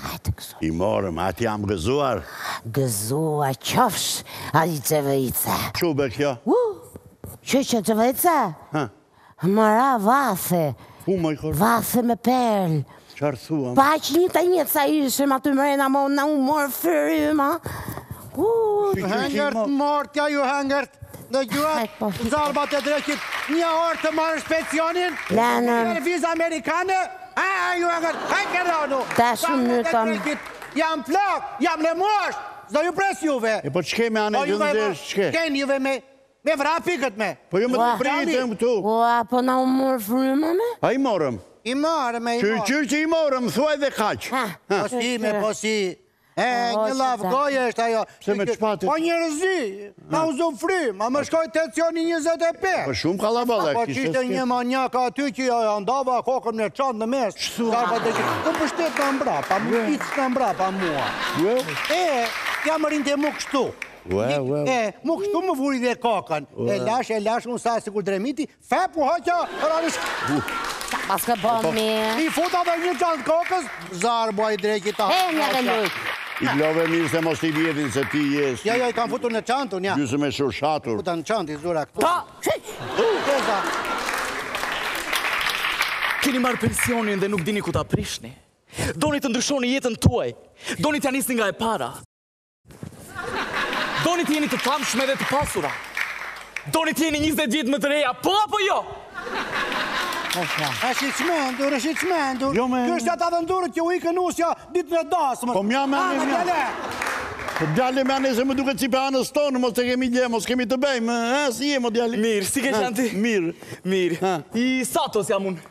Hajde këso. I morëm, a të jam gëzuar? Gëzuar qofsh, a i qevërica. Qu be kjo? U, që që qevërica? Ha? Me vathë. U moj korë? Vathë me perlë. Çfarë thua? Pa që njëzet veta ishim atje brenda mo, na u mor fryma. U, që ç' mortja ju hangërt në gjuhët po. zarbat e dreqit një orë të marrësh pensionin një vizë amerikane Ta shumë në kam... Jam plak, jam në moshë, s'do ju pres juve. E po ç'ke moj, ç'ke? Qke një juve me, me vrap ikët me. Po ju me të pritëm këtu. Po a po na u mor fryma? A i morëm. I morëm, e i morëm. Shyqyr që i morëm, thuaj dhe kaqë. Po si me, po si. E, një llaf goje është ajo. Se me qëpati. Po njerëzi, m'u zu fryma, më shkoi tensioni 25. Po shumë kallaballëk ishte. Po ç'ishte një maniak aty që ia ndava kokën me çantë në mes. Qësu? Ka ka të që, ku pështetej mbrapa, më ngjitej mbrapa mua. E, ja më rrinte mu kështu. E, mu kështu më vuri dhe kokën. E lashë, e lashë unë, sa sikur dremiti, Fap u hoqa, ra në shesh bam bum mi I futa dhe një çantë kokës zarbo i dreqit ta haqja E mirë dhe luajte I mblodhe mirë se mos t'i vjedhin se ti je Ja, ja, i kam futur në çantë unë, ja Gjusë me shurë shatur Futa në çantë, i zura këtu Ta, që? Këza Keni marrë pensionin dhe nuk dini ku ta prishni Doni të ndryshoni jetën tuaj Doni t'ia nisni nga e para Doni të jeni të kamshme dhe të pasura? Doni të jeni 20 vjet më të reja, po apo jo? Është i çmendur, është i çmendur. Jo me... Ky është nga ata dhëndurët që u ikën nusja ditën e dasmës. Po mja me një një. Dale. Po dale moj, se më duket si prej anës tonë, mos të kemi gjë, mos kemi të bëjmë, e, si je, mo djalë. Mirë, si ke qenë ti? Mirë. Mirë. I satos jam unë.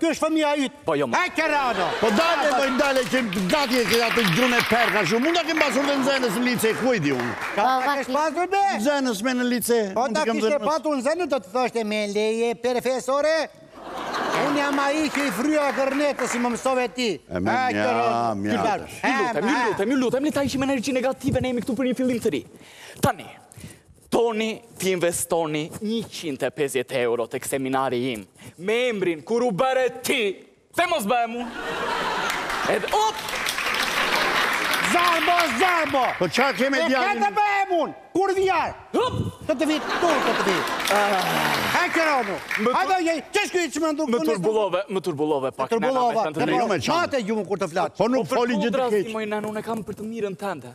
Ky është fëmija yt. Po jo. Haj ke rano. Po dale po dale që gati e këtë atë grunë e perka kështu. Mund ta kem pasur nxënës në lice ku e di unë. Ça ke pasur be? Nxënës me në lice. Po ta kishe patur nxënës do të thoshte me leje profesore. Unë jam ai që i fryj gërnetës si më mësove ti. E më një, më një. Ju lutem, ju lutem, ju lutem, le ta heqim energjinë negative, ne jemi këtu për një fillim të ri. Tani, Doni të investoni njëqind e pesëdhjetë euro tek seminari im me emrin Kur u bëre ti, pse mos bëhem unë? Edhe up! Zarbo, zarbo! Po çfarë ke me djalin? Pse mos bëhem unë, kur vjen! Up! Këtë vite këtu, këtë vite. Ha qeromu. Hajde, je, ç'është ky i çmendur? Më turbullove, më turbullove pak. Turbullova. Të bën çati gjumë kur të flas. Po nuk foli gjë të keq. Moj nanë, unë e kam për të mirën tënde.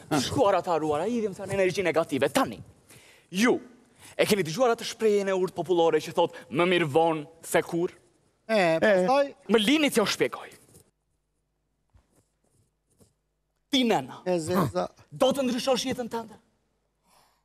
Shkuara të harruara, do me thënë energji negative. Tani, ju, e keni dëgjuar atë shprehjen e urtë popullore që thotë më mirë vonë se kurrë? E, pastaj... Më linit t'jua shpjegoj. Ti nëna, do të ndryshosh jetën tënde?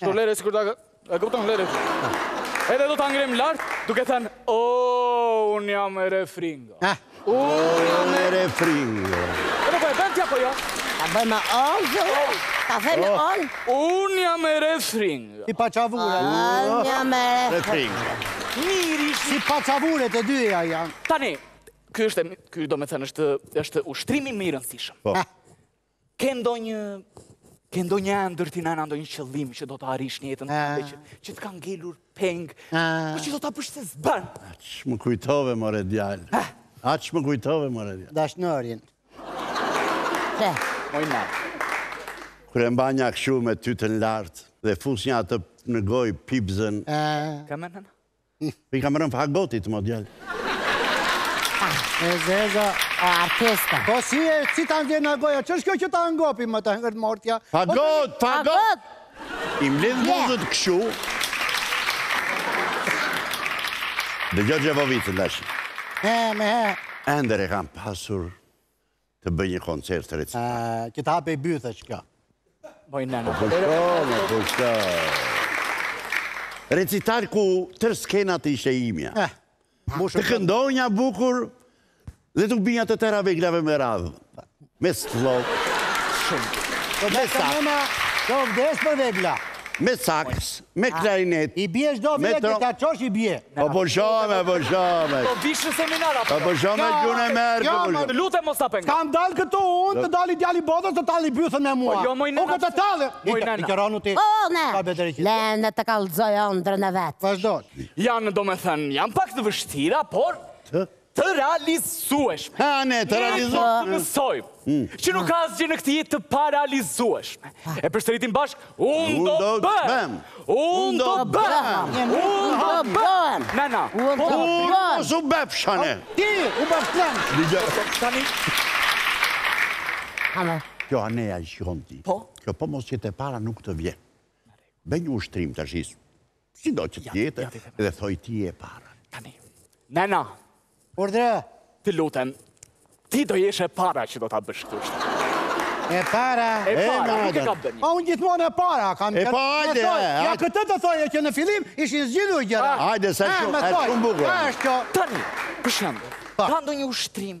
Kështu lere sikur ta e kupton lere. Edhe do ta ngremë lart duke thënë o un jam e refringo. Ah. O jam e refringo. Po do bëj tja po jo. A bëj me ol jo. Ta them me oh. ol. Un jam e refringo. Ti pa çavura. Un jam e refringo. Miri si pa çavura të dyja janë. Tani, ky është ky do të thënë është është ushtrimi më i rëndësishëm. Po. Ke ndonjë ke ndonjë ëndër ti nëna ndonjë qëllim që do të arrish në jetën tënde që që të ka ngelur peng, po që do ta bësh se s'bën. Ah ç'më kujtove more djalë. Ah ç'më kujtove more djalë. Dashnorin. Te, moj na. Kur e mba nja kshu me tytën lart dhe fusnja atë në gojë pipzën. Ëh. Ka më nëna. Po i kam rënë fagotit mo djalë. E zeza o artista. Po si e si ta nxen goja ç'është kjo që ta ngopim o të hëngërt mortja. Fagot fagot. I mbledh buzët kshu. Dhe Gjorgje Vovicën tash. E me. Ëndërr e kam pasur të bëj një koncert recital. Që të hapej bythësh kjo. Moj nëna. Po pusho, më pusho. Recital ku tërë skena të ishte imja. Eh, të këndonja bukur dhe t'u binja të tëra veglave me radhë. Me stlok. Shumë. Po me sa. Do vdes për vegla. Me saks. Me klarinet. I bie çdo vegle që ta çosh i bie. Po pusho more, pusho more. Po prish në seminarin po. Po pusho more gjun e merr. Jo, më të lutem mos ta pengoj. Kam dal këtu unë të dali djali botës të tallë bythën me mua. Po jo moj nëna. Unë të tall. Moj nëna. I këronu ti. Po ne. Ka betë rëqit. Lëreni të kallëzojë ëndrrën e vet. Vazhdo. Janë do me thënë, janë pak të vështira, por Të realizueshme. Ha, ne, të realizueshme. Ne të mësojmë. Mm. Që nuk ka asgjë në këtë jetë të parealizueshme. E përsëritim bashkë, unë do bëm. Unë do bëm. Unë do bëm. Na na. Unë do bëm. Unë do bëm. Shane. Ti, u bëm plan. Dija. Tani. Ana. Kjo Aneja i shikon ti. Po. Kjo po mos jetë e para nuk të vjen. Bëj një ushtrim ta shish. Sido që të jetë, dhe thoj ti e para. Tani, nëna. Urdhëro. Të lutem, ti do jesh e para që do ta bësh këtu. E para. E para, nuk e ka bërë njeri. Po unë gjithmonë e para kam. E pa hajde. Ja këtë të thosha që në fillim ishin zgjidhur gjëra. Ah, hajde sa shumë, është shumë bukur. Është kjo. Tani, për shembull, ka ndonjë ushtrim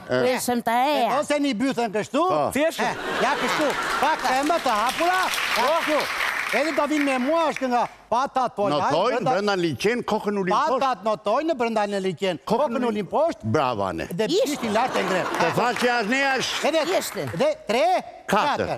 Prishëm të reja. E ose një bythën kështu. Po. Thjeshtë. Eh, ja kështu. Pa këmbë të hapura. Ja po. kështu. Edhe do vinë me mua është kënga. Patat po lahen. Notojnë brenda në liqen, kokën u linë poshtë. Patat notojnë brenda në liqen, kokën ulin poshtë. Bravo, Ane. Dhe bishtin lart e ngrenë. Të fa që jasë ne është. Edhe, dhe tre, katër.